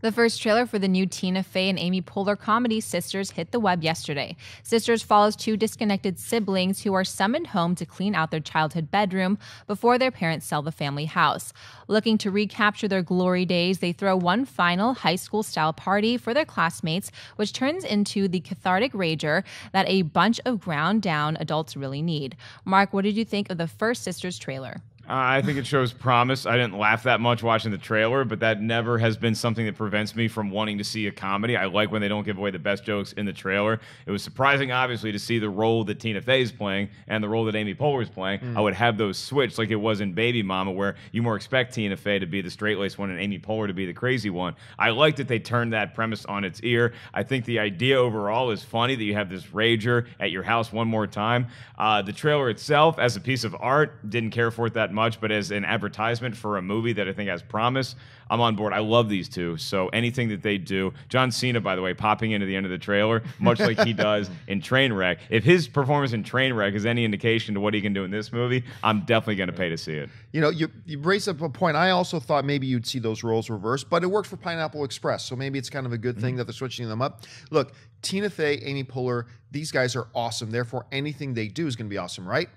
The first trailer for the new Tina Fey and Amy Poehler comedy Sisters hit the web yesterday. Sisters follows two disconnected siblings who are summoned home to clean out their childhood bedroom before their parents sell the family house. Looking to recapture their glory days, they throw one final high school style party for their classmates, which turns into the cathartic rager that a bunch of ground down adults really need. Mark, what did you think of the first Sisters trailer? Uh, I think it shows promise. I didn't laugh that much watching the trailer, but that never has been something that prevents me from wanting to see a comedy. I like when they don't give away the best jokes in the trailer. It was surprising, obviously, to see the role that Tina Fey is playing and the role that Amy Poehler is playing. Mm. I would have those switched like it was in Baby Mama, where you more expect Tina Fey to be the straight laced one and Amy Poehler to be the crazy one. I like that they turned that premise on its ear. I think the idea overall is funny that you have this rager at your house one more time. Uh, the trailer itself, as a piece of art, didn't care for it that much, but as an advertisement for a movie that I think has promise, I'm on board. I love these two. So anything that they do, John Cena, by the way, popping into the end of the trailer, much like he does in Trainwreck. If his performance in Trainwreck is any indication to what he can do in this movie, I'm definitely going to pay to see it. You know, you, you raised up a point. I also thought maybe you'd see those roles reversed, but it worked for Pineapple Express, so maybe it's kind of a good thing mm-hmm. that they're switching them up. Look, Tina Fey, Amy Poehler, these guys are awesome. Therefore, anything they do is going to be awesome, right?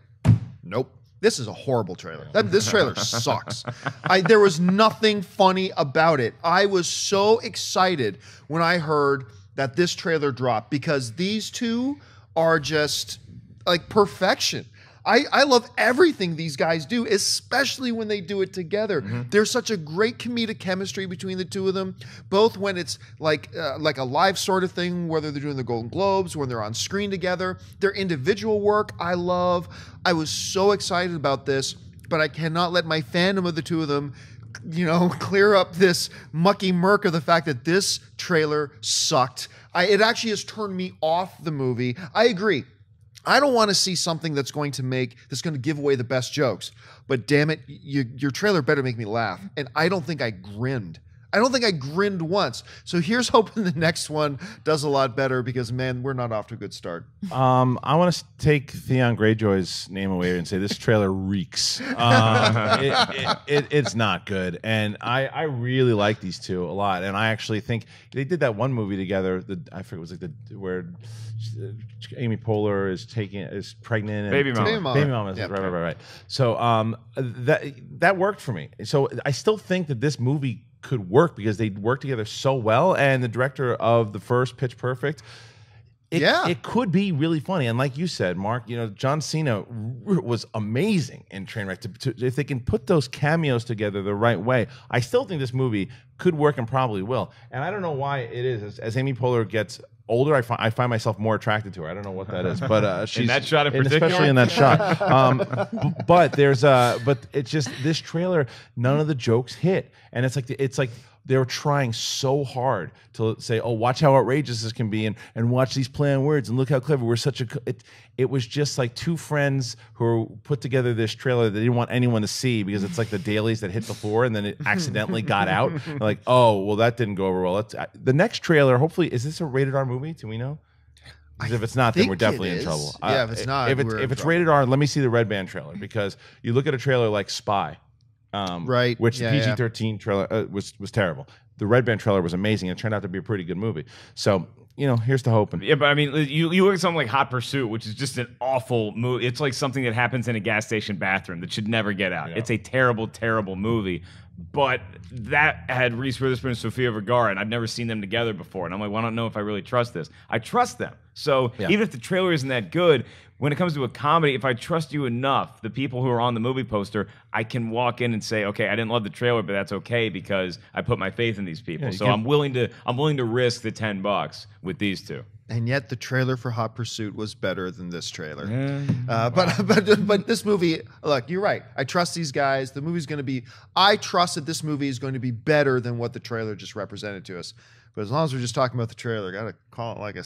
Nope. This is a horrible trailer. That, this trailer sucks. I, there was nothing funny about it. I was so excited when I heard that this trailer dropped because these two are just like perfection. I, I love everything these guys do, especially when they do it together. There's such a great comedic chemistry between the two of them, both when it's like uh, like a live sort of thing, whether they're doing the Golden Globes, when they're on screen together. Their individual work, I love. I was so excited about this, but I cannot let my fandom of the two of them you know, clear up this mucky murk of the fact that this trailer sucked. I, it actually has turned me off the movie. I agree. I don't want to see something that's going to make that's going to give away the best jokes. But damn it, you, your trailer better make me laugh. And I don't think I grinned. I don't think I grinned once. So here's hoping the next one does a lot better because man, we're not off to a good start. Um, I want to take Theon Greyjoy's name away and say this trailer reeks. Um, it, it, it, it's not good, and I, I really like these two a lot. And I actually think they did that one movie together. The I forget it was like the where Amy Poehler is taking is pregnant. And Baby Mama. Baby Mama. Baby Mama. Yeah. Right, right, right, right. So um, that that worked for me. So I still think that this movie could work because they work together so well. And the director of the first Pitch Perfect it, Yeah. it could be really funny. And like you said, Mark, you know, John Cena was amazing in Trainwreck. To, to, if they can put those cameos together the right way, I still think this movie could work and probably will. And I don't know why it is. As, as Amy Poehler gets older, I, fi- I find myself more attracted to her. I don't know what that is, but uh, she's that shot in particular? especially in that shot. Um, but there's uh, but it's just this trailer. None of the jokes hit, and it's like the, it's like they're trying so hard to say, "Oh, watch how outrageous this can be," and and watch these play on words, and look how clever we're. Such a it. It was just like two friends who put together this trailer that they didn't want anyone to see because it's like the dailies that hit the floor and then it accidentally got out. They're like, oh, well, that didn't go over well. Let's, uh, the next trailer, hopefully, is this a rated R movie? Do we know? if it's not, then we're definitely in trouble. Yeah, if it's not, if it's, we're if it's rated R, let me see the Red Band trailer because you look at a trailer like Spy, um, Right. Which Yeah, the. PG thirteen trailer uh, was was terrible. The Red Band trailer was amazing. It turned out to be a pretty good movie. So you know, here's the hoping. Yeah, but I mean, you, you look at something like Hot Pursuit, which is just an awful movie. It's like something that happens in a gas station bathroom that should never get out. It's a terrible, terrible movie. But that had Reese Witherspoon and Sofia Vergara, and I've never seen them together before. And I'm like, well, I don't know if I really trust this. I trust them. So Yeah. even if the trailer isn't that good, when it comes to a comedy, if I trust you enough, the people who are on the movie poster, I can walk in and say, okay, I didn't love the trailer, but that's okay because I put my faith in these people. Yeah, so can't- I'm willing to I'm willing to risk the ten bucks with these two. And yet the trailer for Hot Pursuit was better than this trailer. Uh, but but but this movie, look, you're right. I trust these guys. The movie's going to be. I trust that this movie is going to be better than what the trailer just represented to us. But as long as we're just talking about the trailer, gotta call it like I